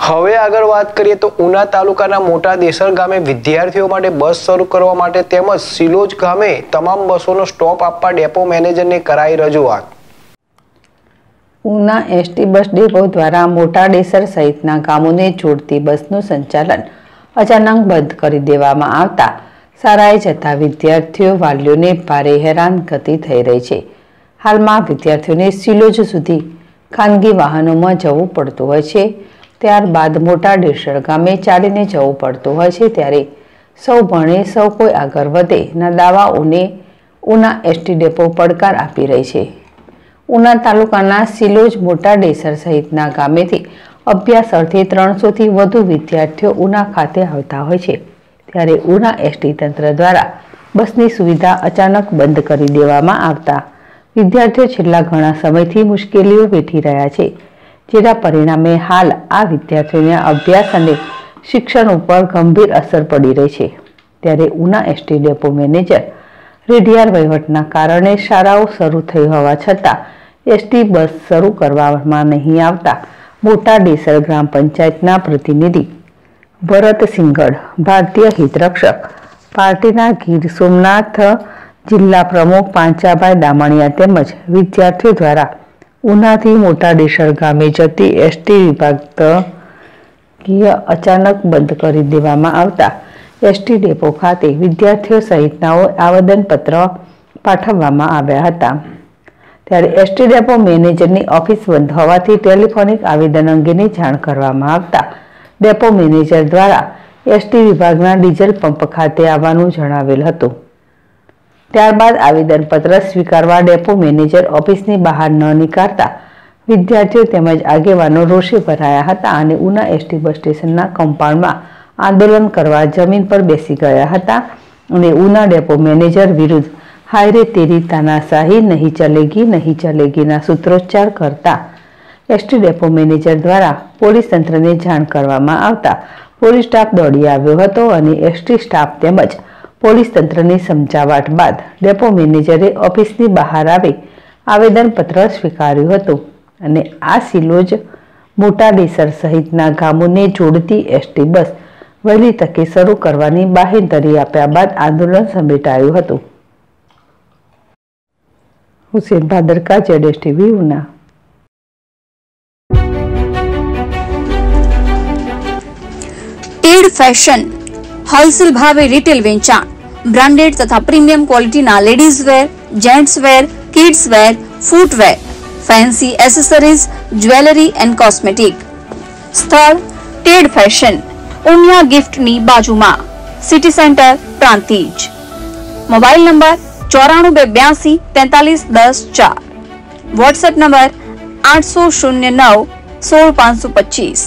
હવે આગળ વાત કરીએ તો ઉના તાલુકાના મોટા દેસર ગામે વિદ્યાર્થીઓ માટે બસ શરૂ કરવા માટે તેમજ સિલોજ ગામે તમામ બસોનો સ્ટોપ આપવા ડેપો મેનેજરને કરાઈ રજૂઆત. ઉના એસટી બસ ડેપો દ્વારા મોટા ડેસર સહિતના ગામોને જોડતી બસનું સંચાલન અચાનક બંધ કરી દેવામાં આવતા શાળાએ જતા વિદ્યાર્થીઓ વાલીઓને ભારે હેરાનગતિ થઈ રહી છે. હાલમાં વિદ્યાર્થીઓને સિલોજ સુધી ખાનગી વાહનોમાં જવું પડતું હોય છે. ત્યારબાદ મોટા ડેસર ગામે ચાલીને જવું પડતું હોય છે ત્યારે સૌ ભણે સૌ કોઈ આગળ વધે. ના દાવાઓને ઉના એસટી ડેપો પડકાર આપી રહી છે. ઉના તાલુકાના સિલોજ મોટા ડેસર સહિતના ગામેથી અભ્યાસ અર્થે ત્રણસોથી વધુ વિદ્યાર્થીઓ ઉના ખાતે આવતા હોય છે. ત્યારે ઉના એસટી તંત્ર દ્વારા બસની સુવિધા અચાનક બંધ કરી દેવામાં આવતા. વિદ્યાર્થીઓ છેલ્લા ઘણા સમયથી મુશ્કેલીઓ વેઠી રહ્યા છે. જેના પરિણામે હાલ આ વિદ્યાર્થીઓના અભ્યાસ અને શિક્ષણ ઉપર ગંભીર અસર પડી રહી છે. ત્યારે ઉના એસટી ડેપો મેનેજર રેઢિયાર વહીવટના કારણે શાળાઓ શરૂ થઈ હોવા છતાં એસટી બસ શરૂ કરવામાં નહીં આવતા મોટા ડેસર ગ્રામ પંચાયતના પ્રતિનિધિ ભરત સિંગળ, ભારતીય હિતરક્ષક, પાર્ટીના ગીર સોમનાથ જિલ્લા પ્રમુખ પાંચાભાઈ દામણિયા તેમજ વિદ્યાર્થીઓ દ્વારા ઉનાથી મોટા ડેસર ગામે જતી એસટી વિભાગ અચાનક બંધ કરી દેવામાં આવતા. એસટી ડેપો ખાતે વિદ્યાર્થીઓ સહિતનાઓ આવેદનપત્ર પાઠવવામાં આવ્યા હતા. ત્યારે એસટી ડેપો મેનેજરની ઓફિસ બંધ હોવાથી ટેલિફોનિક આવેદન અંગેની જાણ કરવામાં આવતા. ડેપો મેનેજર દ્વારા એસટી વિભાગના ડીઝલ પંપ ખાતે આવવાનું જણાવેલ હતું. ત્યારબાદ આવેદનપત્ર સ્વીકારવા ડેપો મેનેજર ઓફિસની બહાર ન નીકાળતા વિદ્યાર્થીઓ તેમજ આગેવાનો રોષે ભરાયા હતા અને ઉના એસટી બસ સ્ટેશનના કમ્પાઉન્ડમાં આંદોલન કરવા જમીન પર બેસી ગયા હતા અને ઉના ડેપો મેનેજર વિરુદ્ધ હાયરે તેરી તાનાશાહી, નહીં ચલેગી, નહીં ચલેગીના સૂત્રોચ્ચાર કરતા. એસટી ડેપો મેનેજર દ્વારા પોલીસ તંત્રને જાણ કરવામાં આવતા પોલીસ સ્ટાફ દોડી આવ્યો હતો અને એસટી સ્ટાફ તેમજ પોલીસ તંત્રની સમજાવટ બાદ ડેપો મેનેજરે ઓફિસની બહાર આવી આવેદનપત્ર સ્વીકાર્યું હતું અને આ સિલોજ મોટા ડેસર સહિતના ગામોને જોડતી એસટી બસ વહેલી તકે શરૂ કરવાની બાહેંધરી આપ્યા બાદ આંદોલન સમેટાયું હતું. Hussain Bhadarka, જેડેશ TV, Una. Ted Fashion wholesale ભાવે રિટેલ વેચાણ બ્રાન્ડેડ તથા premium ક્વોલિટીના ladies wear gents wear kids wear footwear fancy accessories jewellery and cosmetic સ્થળ ટેડ ફેશન ઉમિયા ગિફ્ટની બાજુમાં city centre Prantij mobile number ચોરાણું બે બ્યાસી તેતાલીસ દસ ચાર વોટ્સએપ નંબર આઠસો શૂન્ય નવ સોળ પાંચસો પચીસ